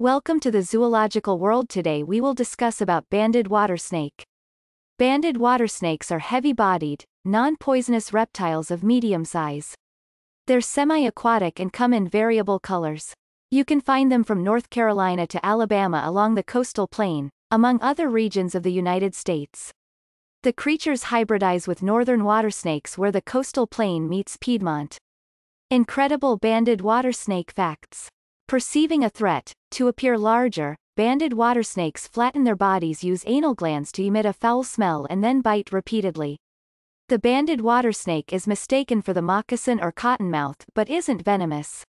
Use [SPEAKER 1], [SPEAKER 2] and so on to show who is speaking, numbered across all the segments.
[SPEAKER 1] Welcome to the zoological world today we will discuss about banded water snake. Banded water snakes are heavy-bodied, non-poisonous reptiles of medium size. They're semi-aquatic and come in variable colors. You can find them from North Carolina to Alabama along the coastal plain, among other regions of the United States. The creatures hybridize with northern water snakes where the coastal plain meets Piedmont. Incredible banded water snake facts. Perceiving a threat, to appear larger, banded water snakes flatten their bodies use anal glands to emit a foul smell and then bite repeatedly. The banded water snake is mistaken for the moccasin or cottonmouth but isn't venomous.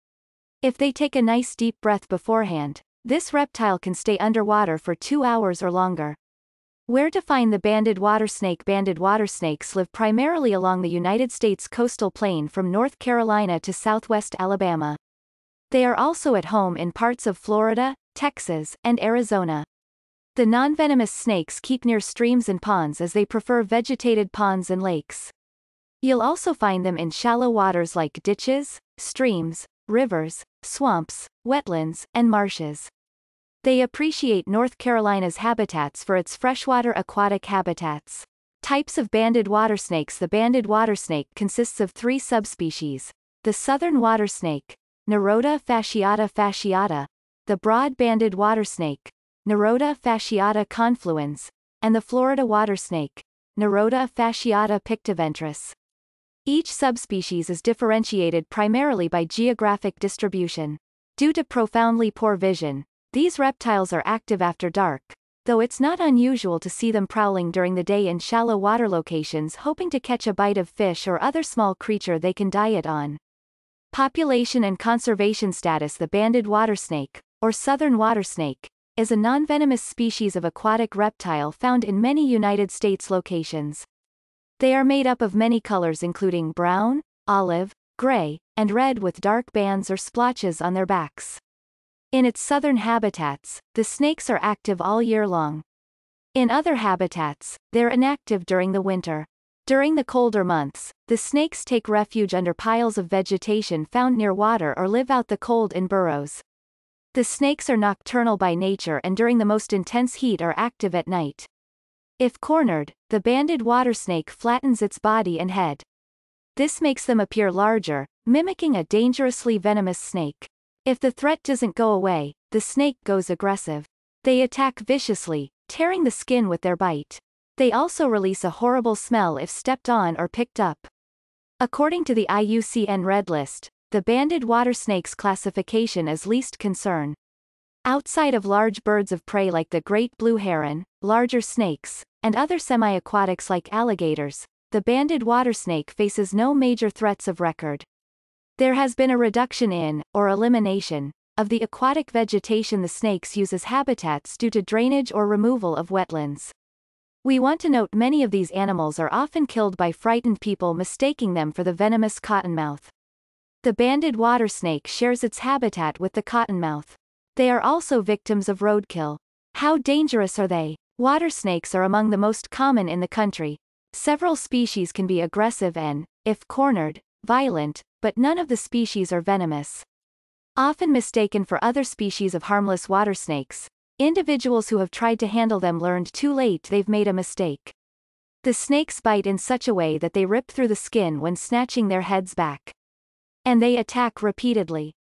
[SPEAKER 1] If they take a nice deep breath beforehand, this reptile can stay underwater for two hours or longer. Where to find the banded water snake Banded water snakes live primarily along the United States coastal plain from North Carolina to southwest Alabama. They are also at home in parts of Florida, Texas, and Arizona. The non-venomous snakes keep near streams and ponds as they prefer vegetated ponds and lakes. You'll also find them in shallow waters like ditches, streams, rivers, swamps, wetlands, and marshes. They appreciate North Carolina's habitats for its freshwater aquatic habitats. Types of banded water snakes The banded water snake consists of three subspecies. The southern water snake, Nerodia fasciata fasciata, the broad-banded water snake, Nerodia fasciata confluens, and the Florida water snake, Nerodia fasciata pictiventris. Each subspecies is differentiated primarily by geographic distribution. Due to profoundly poor vision, these reptiles are active after dark, though it's not unusual to see them prowling during the day in shallow water locations hoping to catch a bite of fish or other small creature they can diet on. Population and conservation status The banded water snake, or southern water snake, is a non-venomous species of aquatic reptile found in many United States locations. They are made up of many colors including brown, olive, gray, and red with dark bands or splotches on their backs. In its southern habitats, the snakes are active all year long. In other habitats, they're inactive during the winter. During the colder months, the snakes take refuge under piles of vegetation found near water or live out the cold in burrows. The snakes are nocturnal by nature and during the most intense heat are active at night. If cornered, the banded water snake flattens its body and head. This makes them appear larger, mimicking a dangerously venomous snake. If the threat doesn't go away, the snake goes aggressive. They attack viciously, tearing the skin with their bite. They also release a horrible smell if stepped on or picked up. According to the IUCN Red List, the banded water snake's classification is least concern. Outside of large birds of prey like the great blue heron, larger snakes, and other semi-aquatics like alligators, the banded water snake faces no major threats of record. There has been a reduction in, or elimination, of the aquatic vegetation the snakes use as habitats due to drainage or removal of wetlands. We want to note many of these animals are often killed by frightened people mistaking them for the venomous cottonmouth. The banded water snake shares its habitat with the cottonmouth. They are also victims of roadkill. How dangerous are they? Water snakes are among the most common in the country. Several species can be aggressive and, if cornered, violent, but none of the species are venomous. Often mistaken for other species of harmless water snakes, individuals who have tried to handle them learned too late they've made a mistake. The snakes bite in such a way that they rip through the skin when snatching their heads back. And they attack repeatedly.